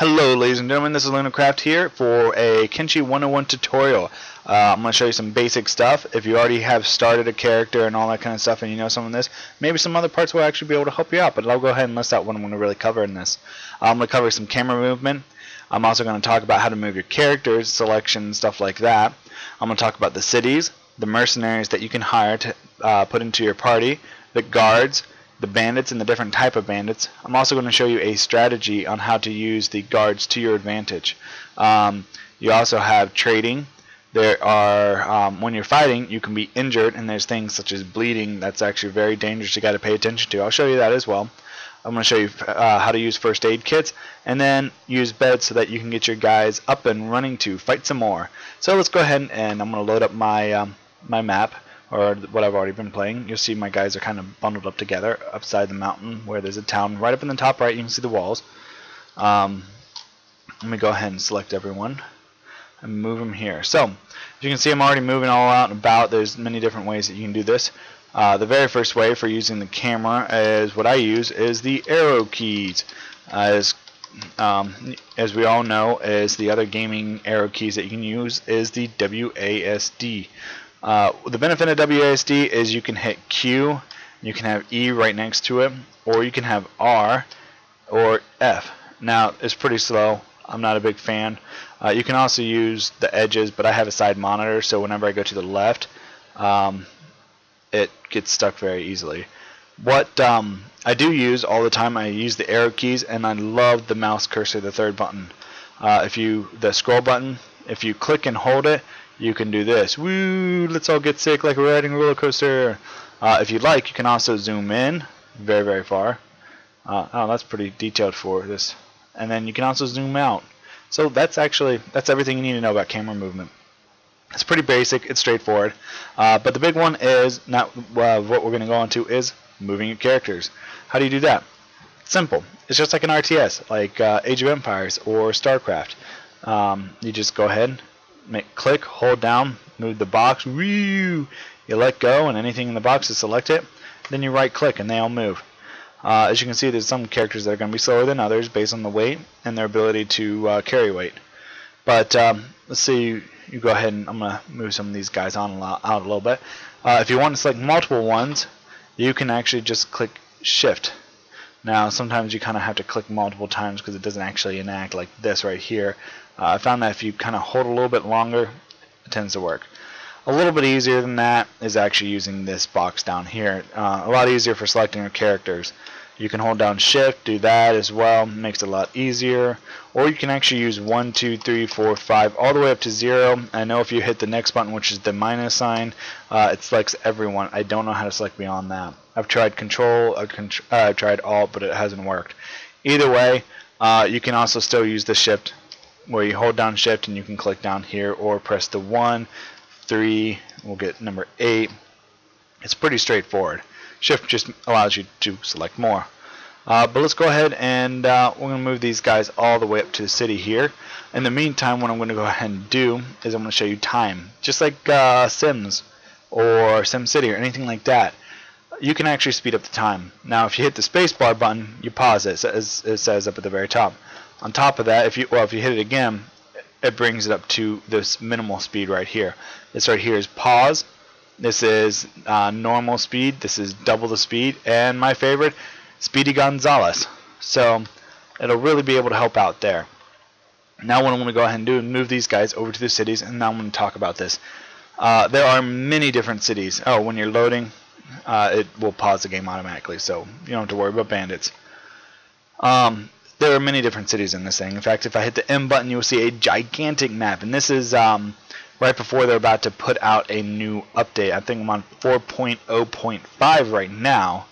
Hello ladies and gentlemen, this is LunoCraft here for a Kenshi 101 tutorial. Uh, I'm going to show you some basic stuff. If you already have started a character and all that kind of stuff and you know some of this, maybe some other parts will actually be able to help you out, but I'll go ahead and list out what I'm going to really cover in this. I'm going to cover some camera movement. I'm also going to talk about how to move your characters, selection, stuff like that. I'm going to talk about the cities, the mercenaries that you can hire to uh, put into your party, the guards, the bandits and the different type of bandits. I'm also going to show you a strategy on how to use the guards to your advantage. Um, you also have trading. There are um, when you're fighting, you can be injured, and there's things such as bleeding that's actually very dangerous. You got to pay attention to. I'll show you that as well. I'm going to show you uh, how to use first aid kits, and then use beds so that you can get your guys up and running to fight some more. So let's go ahead and I'm going to load up my um, my map or what I've already been playing, you'll see my guys are kind of bundled up together upside the mountain where there's a town. Right up in the top right, you can see the walls. Um, let me go ahead and select everyone and move them here. So, as you can see, I'm already moving all out and about. There's many different ways that you can do this. Uh, the very first way for using the camera is what I use is the arrow keys. As um, as we all know, is the other gaming arrow keys that you can use is the WASD. Uh, the benefit of WASD is you can hit Q, you can have E right next to it, or you can have R or F. Now, it's pretty slow. I'm not a big fan. Uh, you can also use the edges, but I have a side monitor, so whenever I go to the left, um, it gets stuck very easily. What um, I do use all the time, I use the arrow keys, and I love the mouse cursor, the third button. Uh, if you the scroll button, if you click and hold it, you can do this. Woo! Let's all get sick like we're riding a roller coaster. Uh, if you'd like, you can also zoom in very, very far. Uh, oh, that's pretty detailed for this. And then you can also zoom out. So that's actually that's everything you need to know about camera movement. It's pretty basic. It's straightforward. Uh, but the big one is not uh, what we're going to go into is moving your characters. How do you do that? simple. It's just like an RTS, like uh, Age of Empires or StarCraft. Um, you just go ahead, make click, hold down, move the box, woo, you let go, and anything in the box to select it. Then you right click, and they all move. Uh, as you can see, there's some characters that are going to be slower than others based on the weight and their ability to uh, carry weight. But um, let's see, you go ahead and I'm going to move some of these guys on a lot, out a little bit. Uh, if you want to select multiple ones, you can actually just click Shift. Now, sometimes you kind of have to click multiple times because it doesn't actually enact like this right here. Uh, I found that if you kind of hold a little bit longer, it tends to work. A little bit easier than that is actually using this box down here. Uh, a lot easier for selecting your characters. You can hold down shift, do that as well, makes it a lot easier. Or you can actually use 1, 2, 3, 4, 5, all the way up to 0. I know if you hit the next button, which is the minus sign, uh, it selects everyone. I don't know how to select beyond that. I've tried control, I've, uh, I've tried alt, but it hasn't worked. Either way, uh, you can also still use the shift where you hold down shift and you can click down here or press the 1, 3, we'll get number 8. It's pretty straightforward. Shift just allows you to select more. Uh, but let's go ahead and uh, we're going to move these guys all the way up to the city here. In the meantime, what I'm going to go ahead and do is I'm going to show you time. Just like uh, Sims or SimCity or anything like that, you can actually speed up the time. Now, if you hit the spacebar button, you pause it, as it says up at the very top. On top of that, if you well, if you hit it again, it brings it up to this minimal speed right here. This right here is pause. This is uh, normal speed. This is double the speed. And my favorite, Speedy Gonzales. So it'll really be able to help out there. Now what I'm going to go ahead and do is move these guys over to the cities, and now I'm going to talk about this. Uh, there are many different cities. Oh, when you're loading, uh, it will pause the game automatically, so you don't have to worry about bandits. Um, there are many different cities in this thing. In fact, if I hit the M button, you'll see a gigantic map. And this is um, right before they're about to put out a new update. I think I'm on 4.0.5 right now.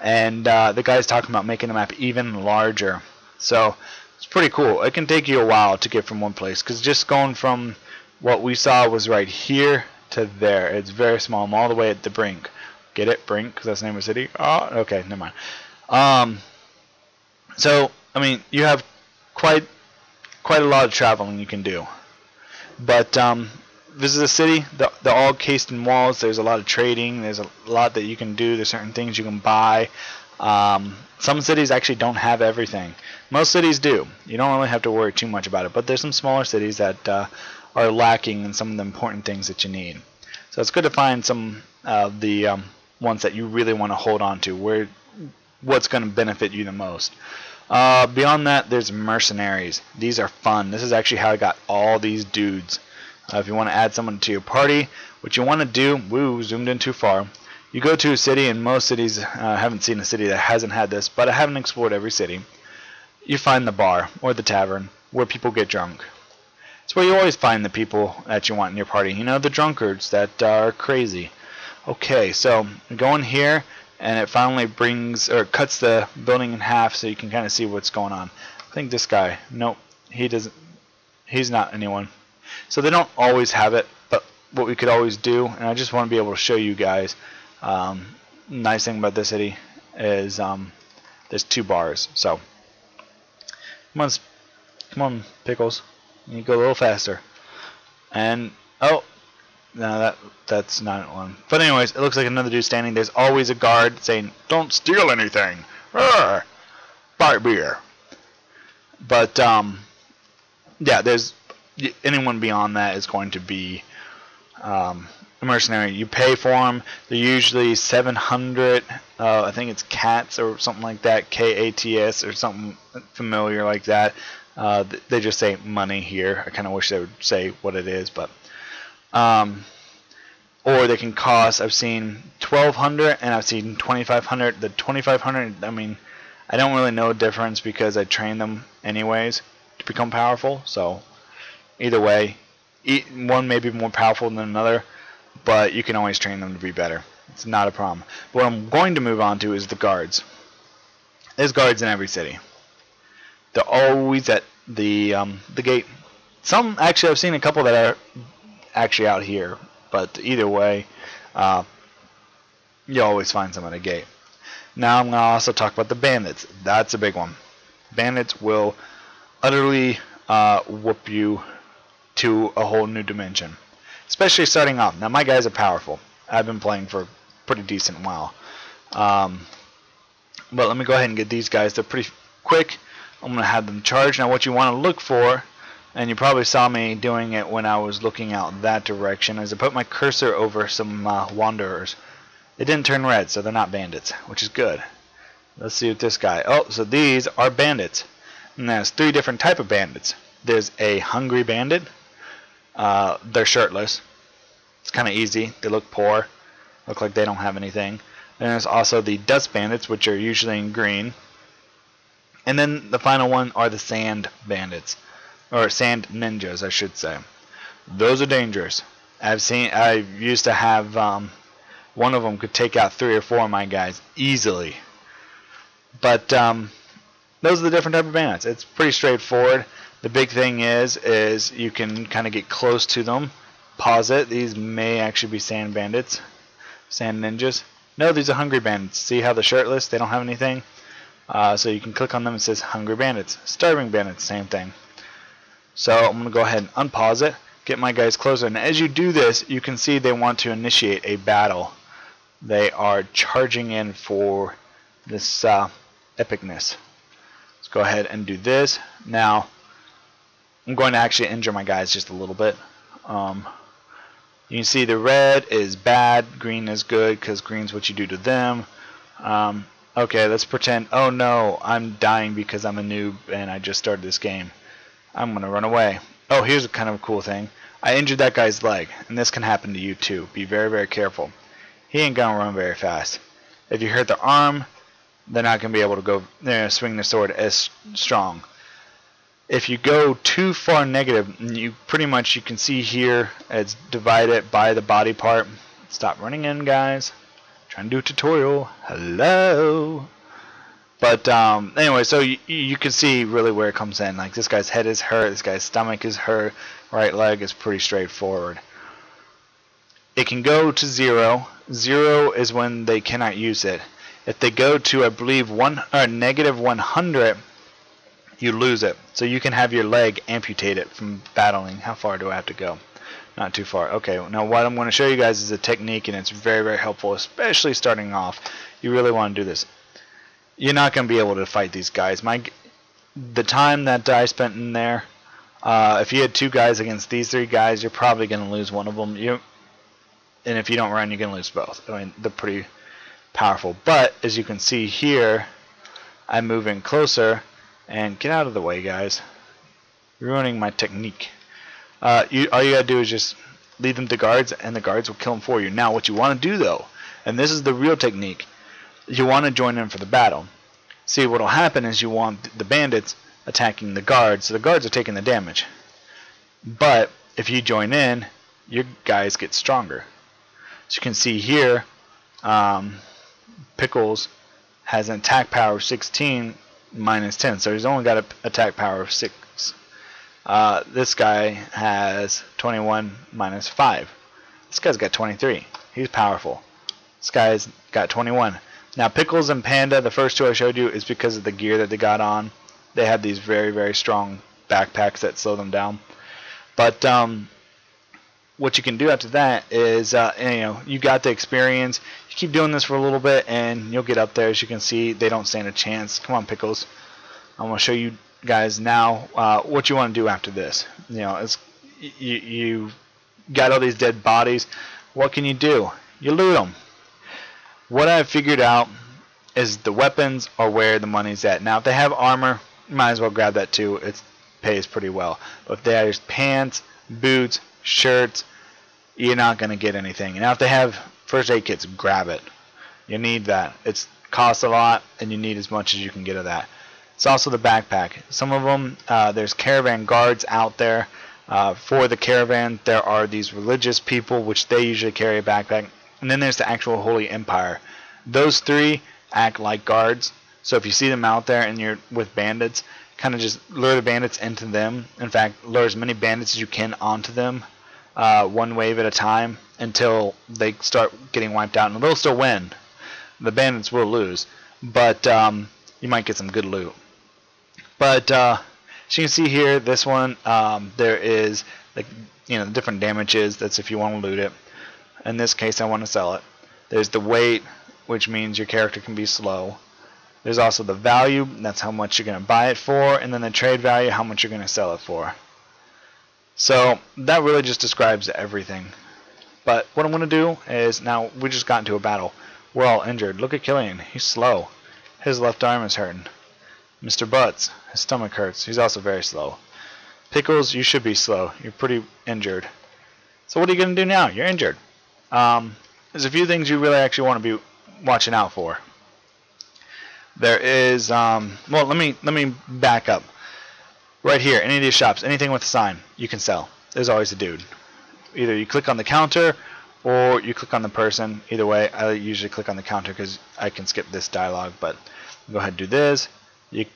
And uh, the guy's talking about making the map even larger. So it's pretty cool. It can take you a while to get from one place. Because just going from what we saw was right here to there. It's very small. I'm all the way at the brink. Get it? Brink? Because that's the name of the city? Oh, okay. Never mind. Um, so I mean, you have quite quite a lot of traveling you can do. But um, this is a city. The, they're all cased in walls. There's a lot of trading. There's a lot that you can do. There's certain things you can buy. Um, some cities actually don't have everything. Most cities do. You don't really have to worry too much about it. But there's some smaller cities that uh, are lacking in some of the important things that you need. So it's good to find some of the um, ones that you really want to hold on to, where what's going to benefit you the most. Uh, beyond that, there's mercenaries. These are fun. This is actually how I got all these dudes. Uh, if you want to add someone to your party, what you want to do, woo, zoomed in too far. You go to a city, and most cities, uh, I haven't seen a city that hasn't had this, but I haven't explored every city. You find the bar or the tavern where people get drunk. It's where you always find the people that you want in your party. You know, the drunkards that are crazy. Okay, so go in here, and it finally brings or cuts the building in half so you can kind of see what's going on. I think this guy, nope, he doesn't. He's not anyone. So they don't always have it, but what we could always do, and I just want to be able to show you guys. Um, nice thing about this city is um, there's two bars. So come on, come on, pickles. You go a little faster. And oh, no, that that's not one. But anyways, it looks like another dude standing. There's always a guard saying, "Don't steal anything." Arr! Buy beer. But um, yeah, there's anyone beyond that is going to be um, a mercenary. You pay for them. They're usually 700. Uh, I think it's cats or something like that. K A T S or something familiar like that. Uh, they just say money here. I kind of wish they would say what it is, but um, or they can cost. I've seen 1200 and I've seen 2500. The 2500. I mean, I don't really know a difference because I train them anyways to become powerful. So either way, one may be more powerful than another, but you can always train them to be better. It's not a problem. What I'm going to move on to is the guards. There's guards in every city. They're always at the um, the gate. Some actually, I've seen a couple that are actually out here, but either way, uh, you always find some at a gate. Now I'm going to also talk about the bandits. That's a big one. Bandits will utterly uh, whoop you to a whole new dimension, especially starting off. Now my guys are powerful. I've been playing for a pretty decent while. Um, but let me go ahead and get these guys. They're pretty quick. I'm going to have them charge. Now what you want to look for, and you probably saw me doing it when I was looking out that direction, as I put my cursor over some uh, wanderers. It didn't turn red, so they're not bandits, which is good. Let's see what this guy. Oh, so these are bandits. And there's three different type of bandits. There's a hungry bandit. Uh, they're shirtless. It's kind of easy. They look poor. Look like they don't have anything. Then there's also the dust bandits, which are usually in green. And then the final one are the sand bandits, or sand ninjas, I should say. Those are dangerous. I've seen. I used to have um, one of them could take out three or four of my guys easily. But um, those are the different type of bandits. It's pretty straightforward. The big thing is, is you can kind of get close to them. Pause it. These may actually be sand bandits, sand ninjas. No, these are hungry bandits. See how they're shirtless? They don't have anything. Uh, so you can click on them. It says hungry bandits, starving bandits, same thing. So I'm going to go ahead and unpause it, get my guys closer. And as you do this, you can see they want to initiate a battle. They are charging in for this uh, epicness. Let's go ahead and do this. Now, I'm going to actually injure my guys just a little bit. Um, you can see the red is bad, green is good because green's what you do to them. Um, okay, let's pretend, oh no, I'm dying because I'm a noob and I just started this game. I'm going to run away. Oh, here's a kind of a cool thing. I injured that guy's leg, and this can happen to you too. Be very, very careful he ain't gonna run very fast. If you hurt the arm, they're not gonna be able to go there swing the sword as strong. If you go too far negative, you pretty much you can see here it's divided by the body part. Stop running in, guys. trying to do a tutorial. Hello. But um, anyway, so you, you can see really where it comes in. Like this guy's head is hurt, this guy's stomach is hurt, right leg is pretty straightforward. It can go to zero. Zero is when they cannot use it. If they go to, I believe, one or negative 100, you lose it. So you can have your leg amputated from battling. How far do I have to go? Not too far. Okay, now what I'm going to show you guys is a technique, and it's very, very helpful, especially starting off. You really want to do this. You're not going to be able to fight these guys. My, the time that I spent in there, uh, if you had two guys against these three guys, you're probably going to lose one of them. You, and if you don't run, you're going to lose both. I mean, they're pretty powerful. But as you can see here, I'm moving closer, and get out of the way, guys. Ruining my technique. Uh, you, all you gotta do is just lead them to guards, and the guards will kill them for you. Now, what you want to do though, and this is the real technique, you want to join in for the battle. See, what'll happen is you want the bandits attacking the guards, so the guards are taking the damage. But if you join in, your guys get stronger. As you can see here, um, Pickles has an attack power of 16 minus 10, so he's only got an attack power of 6. Uh, this guy has 21 minus 5. This guy's got 23. He's powerful. This guy's got 21. Now Pickles and Panda, the first two I showed you, is because of the gear that they got on. They have these very, very strong backpacks that slow them down. But um, what you can do after that is, uh, you know, you got the experience. You keep doing this for a little bit, and you'll get up there. As you can see, they don't stand a chance. Come on, Pickles. I'm going to show you guys now uh, what you want to do after this. You know, it's you, you got all these dead bodies. What can you do? You loot them. What I've figured out is the weapons are where the money's at. Now, if they have armor, might as well grab that too. It pays pretty well. But if there's pants, boots, shirts, you're not going to get anything. Now, if they have first aid kits, grab it. You need that. It costs a lot, and you need as much as you can get of that. It's also the backpack. Some of them, uh, there's caravan guards out there. Uh, for the caravan, there are these religious people, which they usually carry a backpack. And then there's the actual Holy Empire. Those three act like guards. So if you see them out there and you're with bandits, kind of just lure the bandits into them. In fact, lure as many bandits as you can onto them, uh, one wave at a time, until they start getting wiped out. And they'll still win. The bandits will lose, but um, you might get some good loot. But uh, as you can see here, this one um, there is like you know the different damages. That's if you want to loot it. In this case, I want to sell it. There's the weight, which means your character can be slow. There's also the value, that's how much you're going to buy it for, and then the trade value, how much you're going to sell it for. So that really just describes everything. But what I'm going to do is, now we just got into a battle. We're all injured. Look at Killian. He's slow. His left arm is hurting. Mr. Butts, his stomach hurts. He's also very slow. Pickles, you should be slow. You're pretty injured. So what are you going to do now? You're injured. Um, there's a few things you really actually want to be watching out for. There is, um, well, let me let me back up. Right here, any of these shops, anything with a sign, you can sell. There's always a dude. Either you click on the counter or you click on the person. Either way, I usually click on the counter because I can skip this dialogue. But go ahead and do this you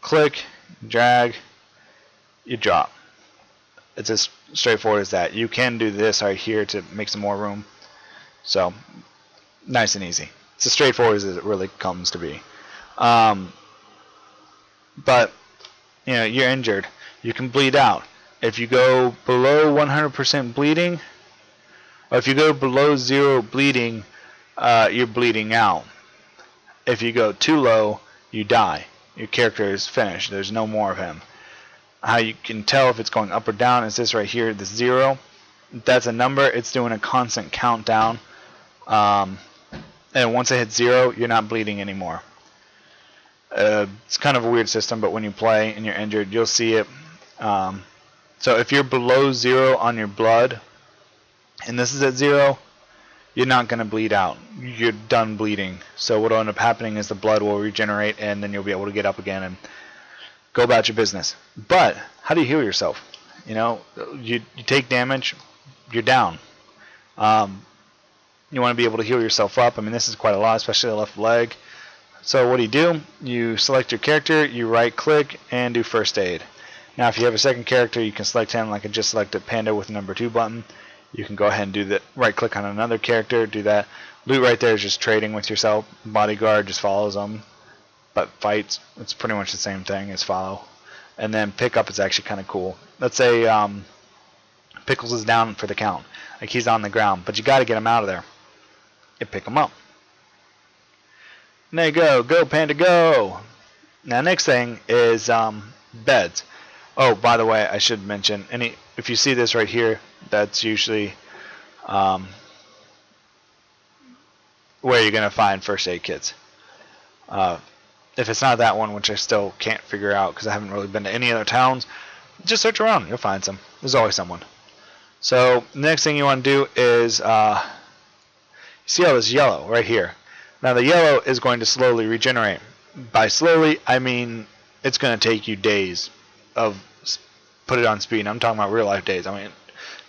click, drag, you drop. It's as straightforward as that. You can do this right here to make some more room. So, nice and easy. It's as straightforward as it really comes to be. Um, but, you know, you're injured. You can bleed out. If you go below 100% bleeding, or if you go below zero bleeding, uh, you're bleeding out. If you go too low, you die your character is finished. There's no more of him. How you can tell if it's going up or down is this right here, the zero. That's a number. It's doing a constant countdown. Um, and once it hits zero, you're not bleeding anymore. Uh, it's kind of a weird system, but when you play and you're injured, you'll see it. Um, so if you're below zero on your blood, and this is at zero, you're not going to bleed out. You're done bleeding. So what will end up happening is the blood will regenerate and then you'll be able to get up again and go about your business. But how do you heal yourself? You know, you, you take damage, you're down. Um, you want to be able to heal yourself up. I mean, this is quite a lot, especially the left leg. So what do you do? You select your character, you right click, and do first aid. Now if you have a second character, you can select him like I just selected Panda with the number 2 button you can go ahead and do that right click on another character do that loot right there is just trading with yourself bodyguard just follows them but fights it's pretty much the same thing as follow and then pickup is actually kind of cool let's say um, pickles is down for the count like he's on the ground but you got to get him out of there you pick him up There you go. Go, Panda, go. Now, next thing is um, beds. Oh, by the way, I should mention, any if you see this right here, that's usually um, where you're going to find first aid kits. Uh, if it's not that one, which I still can't figure out because I haven't really been to any other towns, just search around. You'll find some. There's always someone. So next thing you want to do is uh, see all this yellow right here. Now the yellow is going to slowly regenerate. By slowly, I mean it's going to take you days of put it on speed. I'm talking about real life days. I mean,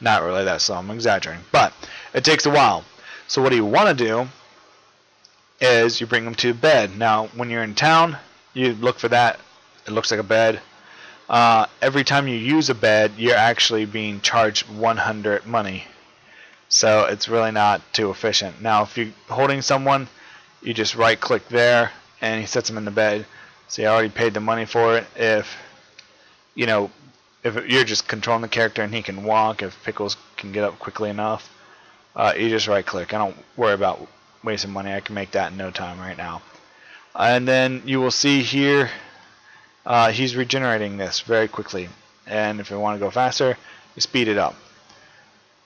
not really that slow. I'm exaggerating, but it takes a while. So what do you want to do is you bring them to bed. Now, when you're in town, you look for that. It looks like a bed. Uh, every time you use a bed, you're actually being charged 100 money. So it's really not too efficient. Now, if you're holding someone, you just right click there and he sets them in the bed. So you already paid the money for it. If you know, if you're just controlling the character and he can walk, if Pickles can get up quickly enough, uh, you just right click. I don't worry about wasting money. I can make that in no time right now. And then you will see here uh, he's regenerating this very quickly. And if you want to go faster, you speed it up.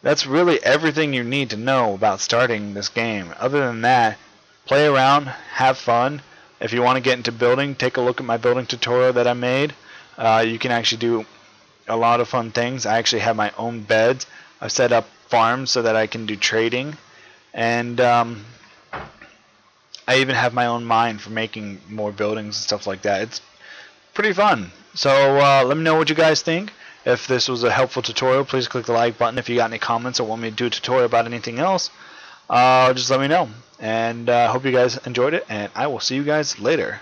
That's really everything you need to know about starting this game. Other than that, play around, have fun. If you want to get into building, take a look at my building tutorial that I made. Uh, you can actually do a lot of fun things. I actually have my own beds. I've set up farms so that I can do trading. And um, I even have my own mine for making more buildings and stuff like that. It's pretty fun. So uh, let me know what you guys think. If this was a helpful tutorial, please click the like button. If you got any comments or want me to do a tutorial about anything else, uh, just let me know. And I uh, hope you guys enjoyed it, and I will see you guys later.